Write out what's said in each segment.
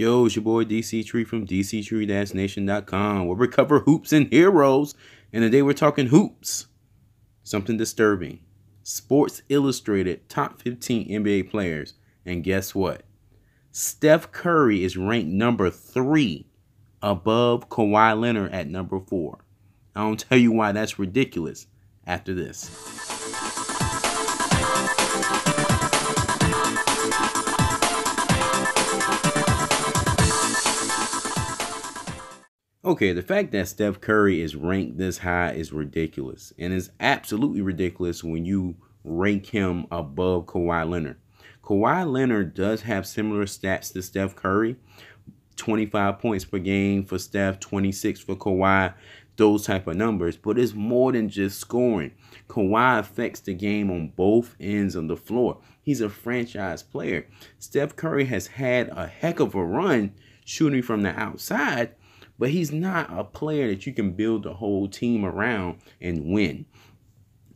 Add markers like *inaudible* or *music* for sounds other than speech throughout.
Yo, it's your boy DC Tree from DCTree-Nation.com where we cover hoops and heroes. And today we're talking hoops. Something disturbing. Sports Illustrated top 15 NBA players. And guess what? Steph Curry is ranked number three above Kawhi Leonard at number four. I don't tell you why that's ridiculous after this. Okay, the fact that Steph Curry is ranked this high is ridiculous. And it's absolutely ridiculous when you rank him above Kawhi Leonard. Kawhi Leonard does have similar stats to Steph Curry. 25 points per game for Steph, 26 for Kawhi, those type of numbers. But it's more than just scoring. Kawhi affects the game on both ends of the floor. He's a franchise player. Steph Curry has had a heck of a run shooting from the outside, but he's not a player that you can build a whole team around and win.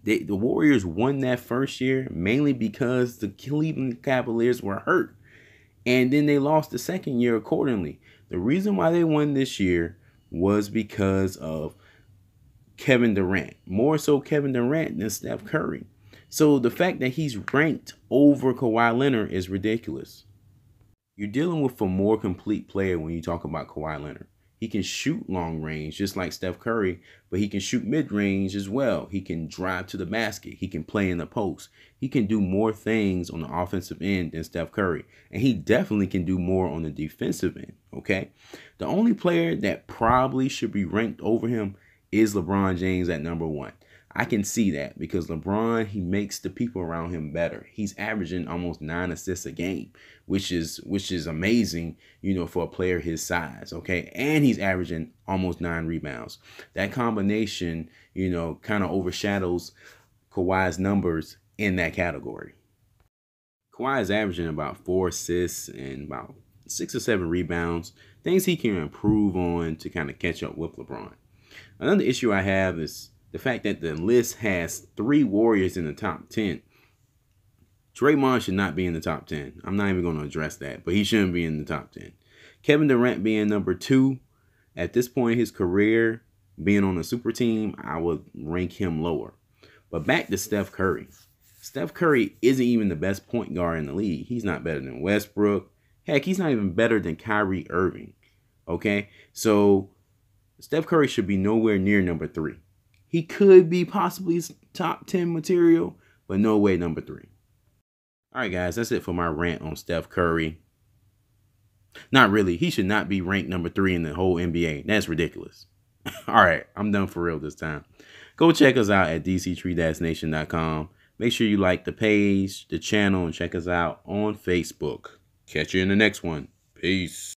They, the Warriors won that first year mainly because the Cleveland Cavaliers were hurt. And then they lost the second year accordingly. The reason why they won this year was because of Kevin Durant. More so Kevin Durant than Steph Curry. So the fact that he's ranked over Kawhi Leonard is ridiculous. You're dealing with a more complete player when you talk about Kawhi Leonard. He can shoot long range just like Steph Curry, but he can shoot mid range as well. He can drive to the basket. He can play in the post. He can do more things on the offensive end than Steph Curry. And he definitely can do more on the defensive end. Okay. The only player that probably should be ranked over him is LeBron James at number one. I can see that because LeBron, he makes the people around him better. He's averaging almost nine assists a game, which is which is amazing, you know, for a player his size. Okay. And he's averaging almost nine rebounds. That combination, you know, kind of overshadows Kawhi's numbers in that category. Kawhi is averaging about four assists and about six or seven rebounds, things he can improve on to kind of catch up with LeBron. Another issue I have is the fact that the list has three Warriors in the top 10. Draymond should not be in the top 10. I'm not even going to address that, but he shouldn't be in the top 10. Kevin Durant being number two, at this point in his career, being on a super team, I would rank him lower. But back to Steph Curry. Steph Curry isn't even the best point guard in the league. He's not better than Westbrook. Heck, he's not even better than Kyrie Irving. Okay? So Steph Curry should be nowhere near number three. He could be possibly top 10 material, but no way number three. All right, guys, that's it for my rant on Steph Curry. Not really. He should not be ranked number three in the whole NBA. That's ridiculous. *laughs* All right, I'm done for real this time. Go check us out at dctree-nation.com. Make sure you like the page, the channel, and check us out on Facebook. Catch you in the next one. Peace.